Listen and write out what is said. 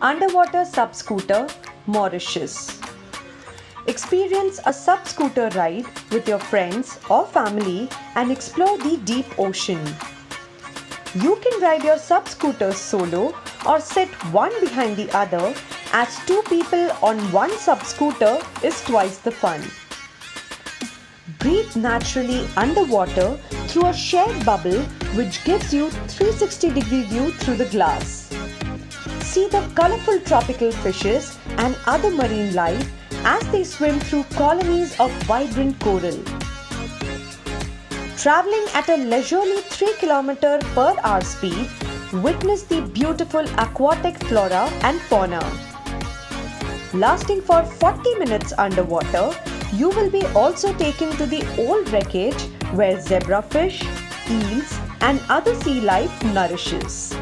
Underwater Sub Scooter, Mauritius. Experience a sub scooter ride with your friends or family and explore the deep ocean. You can ride your sub scooter solo or sit one behind the other as two people on one sub scooter is twice the fun. Breathe naturally underwater through a shared bubble which gives you 360 degree view through the glass. See the colorful tropical fishes and other marine life as they swim through colonies of vibrant coral. Traveling at a leisurely 3 km per hour speed, witness the beautiful aquatic flora and fauna. Lasting for 40 minutes underwater, you will be also taken to the old wreckage where zebrafish, eels and other sea life nourishes.